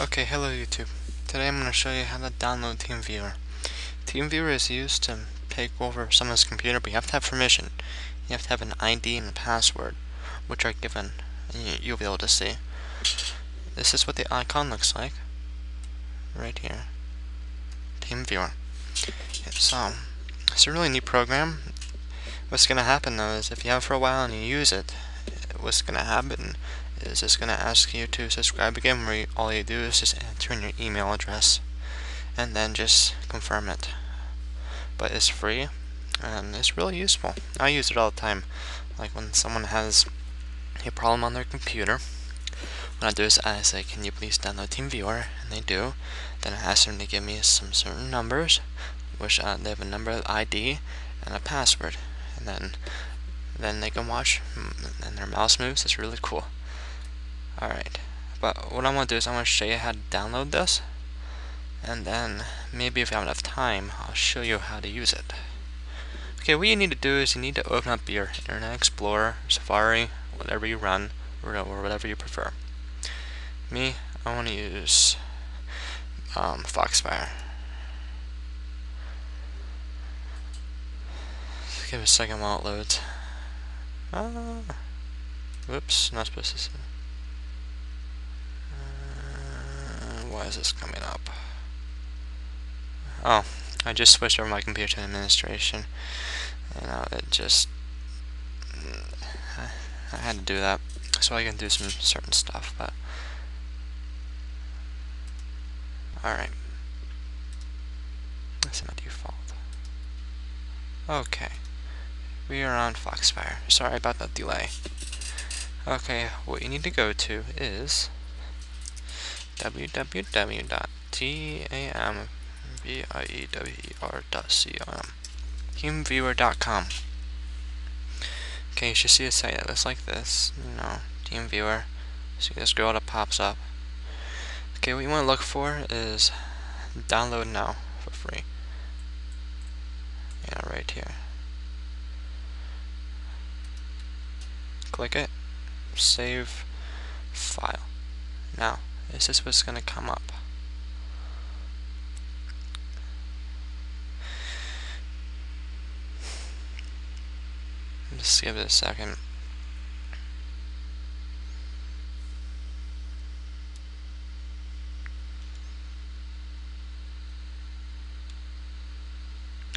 Okay, hello YouTube. Today I'm going to show you how to download TeamViewer. TeamViewer is used to take over someone's computer, but you have to have permission. You have to have an ID and a password, which are given, and you'll be able to see. This is what the icon looks like, right here. TeamViewer. So, it's a really neat program. What's going to happen though is if you have it for a while and you use it, what's going to happen is it's going to ask you to subscribe again where you, all you do is just enter in your email address and then just confirm it. But it's free and it's really useful. I use it all the time. Like when someone has a problem on their computer, what I do is I say, can you please download TeamViewer? And they do. Then I ask them to give me some certain numbers, which uh, they have a number ID and a password. And then then they can watch mm, and their mouse moves. It's really cool. Alright, but what I'm going to do is I'm going to show you how to download this, and then maybe if you have enough time, I'll show you how to use it. Okay, what you need to do is you need to open up your Internet Explorer, Safari, whatever you run, or, whatever you prefer. Me, I want to use um, Foxfire. Let's give it a second while it loads. Ah, whoops, not supposed to say. Why is this coming up? Oh, I just switched over my computer to administration. And now it just... I had to do that so I can do some certain stuff, but... Alright. That's my default. Okay. We are on Foxfire. Sorry about that delay. Okay, what you need to go to is www.tamviewer.com teamviewer.com Okay, you should see a site that looks like this, you know, TeamViewer. See this girl that pops up. Okay, what you want to look for is download now for free. Yeah, right here. Click it, save file. Now, is this what's going to come up? Just give it a second.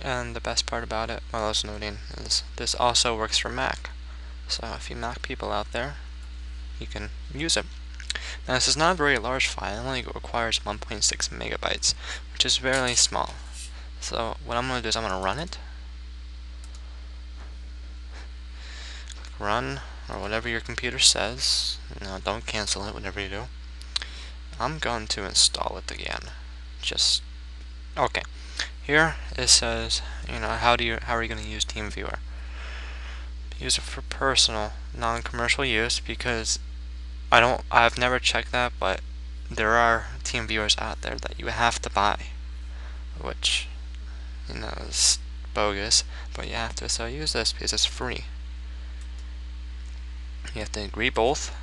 And the best part about it, while I was noting, is this also works for Mac. So if you Mac people out there, you can use it. Now this is not a very large file, it only requires 1.6 megabytes, which is very small. So what I'm going to do is I'm going to run it. Click run, or whatever your computer says. No, don't cancel it, whatever you do. I'm going to install it again. Just, okay. Here it says, you know, how do you, how are you going to use TeamViewer? Use it for personal, non-commercial use because I don't I've never checked that but there are team viewers out there that you have to buy which you know is bogus but you have to so use this because it's free. You have to agree both.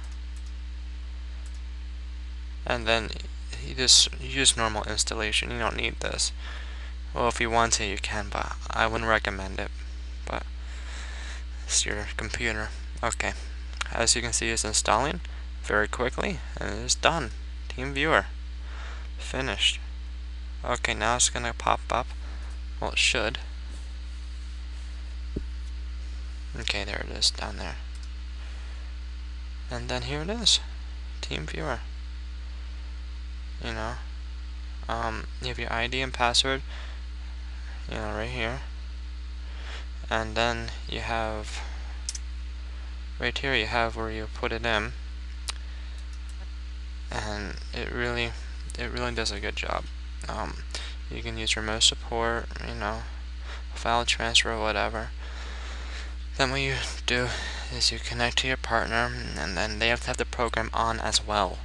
And then you just use normal installation. You don't need this. Well if you want to you can but I wouldn't recommend it. But it's your computer. Okay. As you can see it's installing very quickly and it is done. TeamViewer. Finished. Okay, now it's going to pop up. Well, it should. Okay, there it is down there. And then here it is. TeamViewer. You know. Um, you have your ID and password. You know, right here. And then you have right here you have where you put it in and it really it really does a good job. Um, you can use remote support you know file transfer whatever. Then what you do is you connect to your partner and then they have to have the program on as well.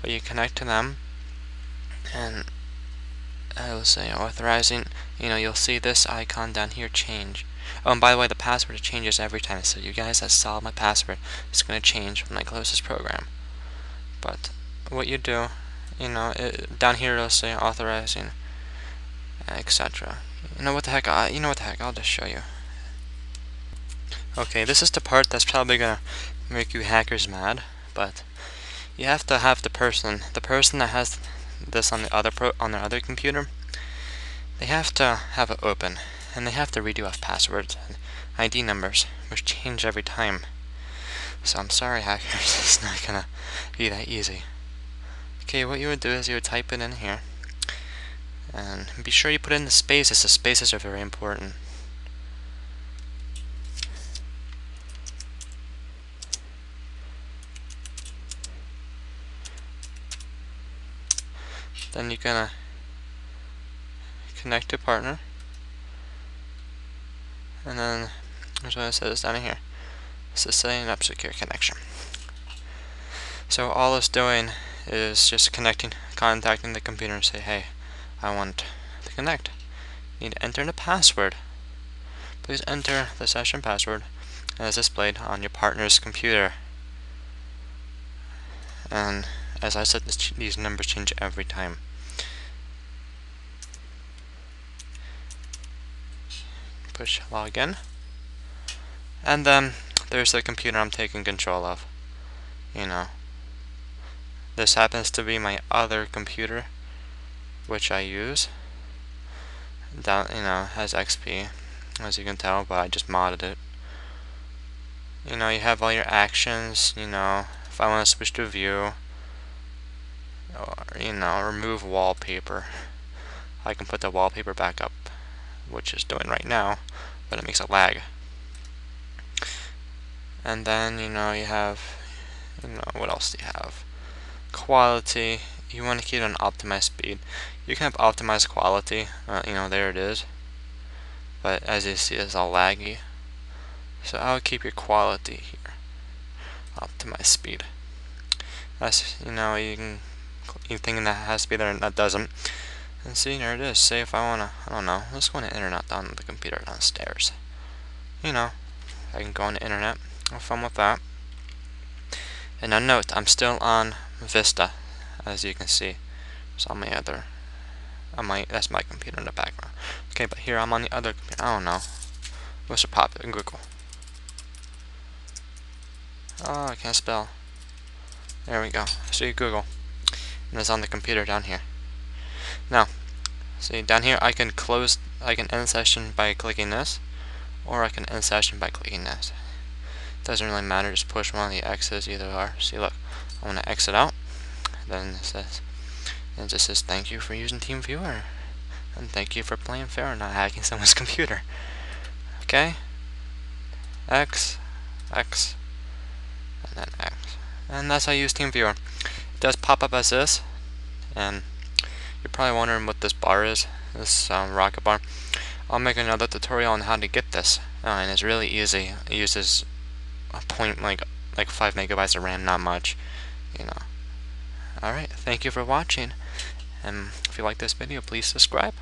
But you connect to them and I will say authorizing you know you'll see this icon down here change. Oh and by the way the password changes every time. So you guys that saw my password it's going to change when I close this program. But what you do you know, it, down here it'll say authorizing, etc. You know what the heck? I, you know what the heck? I'll just show you. Okay, this is the part that's probably gonna make you hackers mad, but you have to have the person, the person that has this on the other pro on their other computer, they have to have it open, and they have to redo off passwords and ID numbers, which change every time. So I'm sorry, hackers, it's not gonna be that easy. Okay, what you would do is you would type it in here, and be sure you put in the spaces. The spaces are very important. Then you're gonna connect to partner. And then here's what it says down here. This is setting up secure connection. So all it's doing is just connecting, contacting the computer and say, hey, I want to connect. You need to enter the password. Please enter the session password as displayed on your partner's computer. And as I said, this, these numbers change every time. Push login. And then there's the computer I'm taking control of. You know. This happens to be my other computer, which I use. Down, you know, has XP, as you can tell, but I just modded it. You know, you have all your actions, you know, if I want to switch to view, or, you know, remove wallpaper. I can put the wallpaper back up, which is doing right now, but it makes a lag. And then, you know, you have, you know, what else do you have? Quality, you want to keep it on optimized speed. You can have optimized quality, uh, you know, there it is. But as you see, it's all laggy. So I would keep your quality here. Optimize speed. That's, you know, you can you think that has to be there and that doesn't. And see, there it is. Say if I wanna, I don't know, let's go on the internet on the computer downstairs. You know, I can go on the internet, have fun with that. And a note, I'm still on Vista, as you can see. It's on my other, on my, that's my computer in the background. Okay, but here I'm on the other computer, I don't know. What's pop in Google? Oh, I can't spell. There we go. See Google and it's on the computer down here. Now, see down here I can close, I can end session by clicking this, or I can end session by clicking this. Doesn't really matter, just push one of the X's, either or. See look, I want to exit out, then it says, and it just says thank you for using TeamViewer, and thank you for playing fair and not hacking someone's computer. Okay? X, X, and then X. And that's how you use TeamViewer It does pop up as this, and you're probably wondering what this bar is, this um, rocket bar. I'll make another tutorial on how to get this, uh, and it's really easy. It uses a point like like five megabytes of RAM, not much, you know. Alright, thank you for watching, and if you like this video, please subscribe.